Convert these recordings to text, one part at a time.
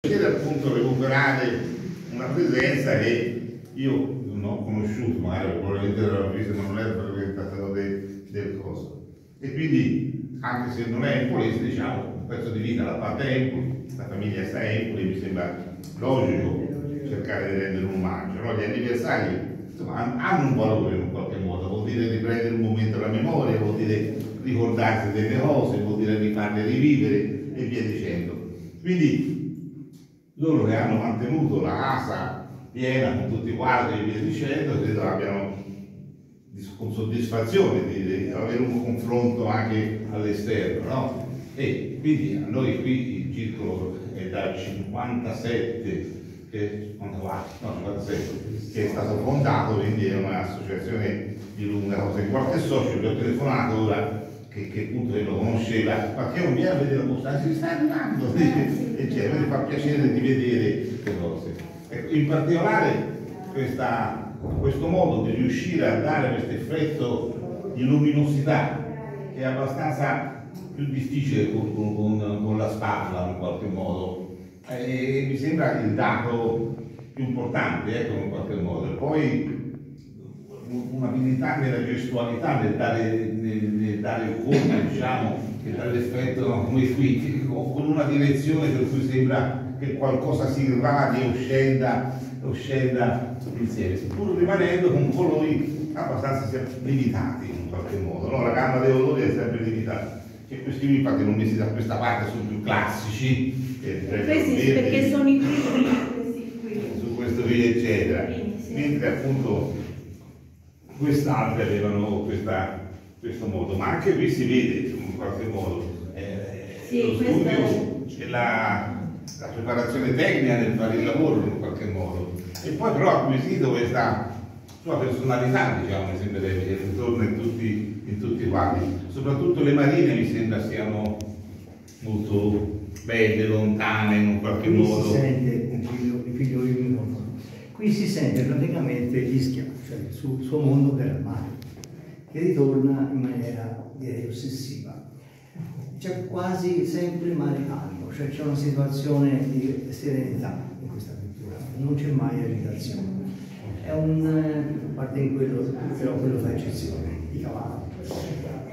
piacere appunto recuperare una presenza che io non ho conosciuto, magari probabilmente l'avevo vista, ma non era frequentato del, del coso. E quindi, anche se non è Empoli, diciamo, un pezzo di vita la parte Empoli, la famiglia sta a Empoli, mi sembra logico cercare di rendere un omaggio. No? Gli anniversari insomma, hanno un valore in qualche modo, vuol dire riprendere un momento alla memoria, vuol dire ricordarsi delle cose, vuol dire rifarle rivivere e via dicendo. Quindi loro che hanno mantenuto la casa piena con tutti i quadri e via dicendo, credo abbiano con soddisfazione di, di avere un confronto anche all'esterno, no? E quindi a noi qui il circolo è dal 57 che, 54, no, 57, che è stato fondato, quindi è un'associazione di lunga cosa. Qualche socio gli ho telefonato ora che, che appunto lo conosceva, ma che viene a vedere si sta arrivando, e cioè, mi fa piacere di vedere queste cose. Ecco, in particolare questa, questo modo di riuscire a dare questo effetto di luminosità che è abbastanza più difficile con, con, con la spatola in qualche modo. E mi sembra il dato più importante ecco in qualche modo. E poi un'abilità nella gestualità nel dare, nel, nel dare colpo diciamo che dà l'effetto come qui con una direzione per cui sembra che qualcosa si irradi o scenda, o scenda insieme pur rimanendo con colori abbastanza limitati in qualche modo. No? la gamma dei colori è sempre limitata. E questi qui infatti non messi da questa parte sono più classici questi verde, perché sono i primi questi qui. Su questo qui eccetera. Mentre appunto quest'altre avevano questa, questo modo. Ma anche qui si vede in qualche modo. Eh, sì, lo studio è... e la, la, preparazione tecnica nel fare il lavoro in qualche modo. E poi però ha acquisito questa sua personalità diciamo mi sembra che ritorna in tutti, in tutti i quadri soprattutto le marine mi sembra siano molto belle, lontane in un qualche qui modo. Si sente un figlio, un figlio di microfono. Qui si sente praticamente Ischia, cioè il suo, suo mondo del mare, che ritorna in maniera direi ossessiva. C'è quasi sempre mare calmo, cioè c'è una situazione di serenità in questa pittura, non c'è mai agitazione. È un, a parte in quello, però quello fa eccezione, i cavalli.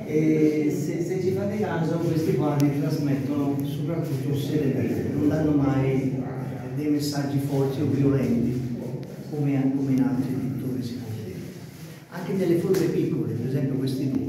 E se, se, ci fate caso questi quadri trasmettono soprattutto serenità, non danno mai dei messaggi forti o violenti come, come in altri pittori si può vedere. Anche delle forme piccole, per esempio questi due.